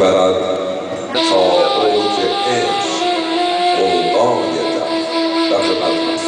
برد تا اوج عشق اوقای تا در خدمت